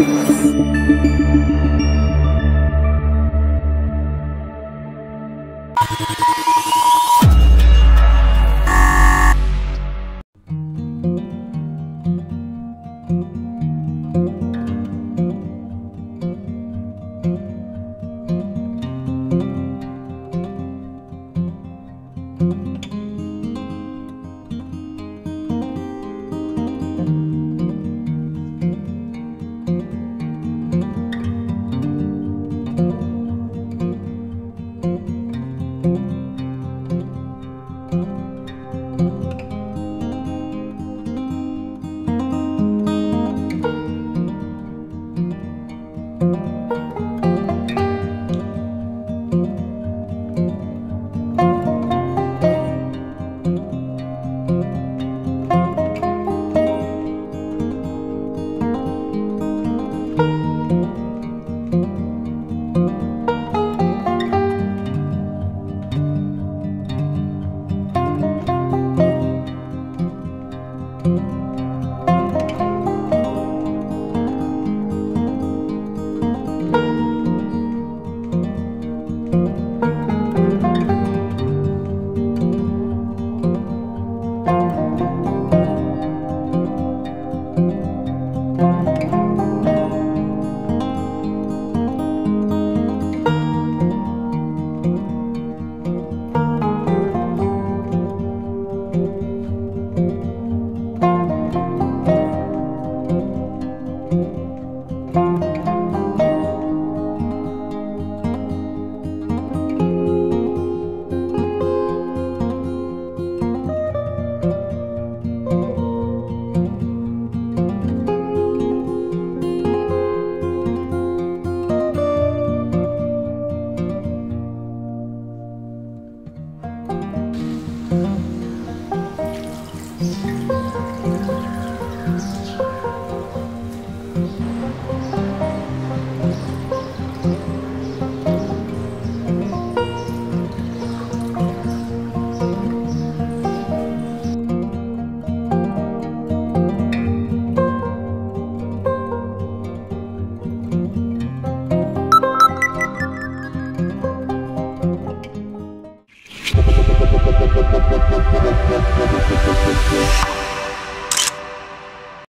you Thank you.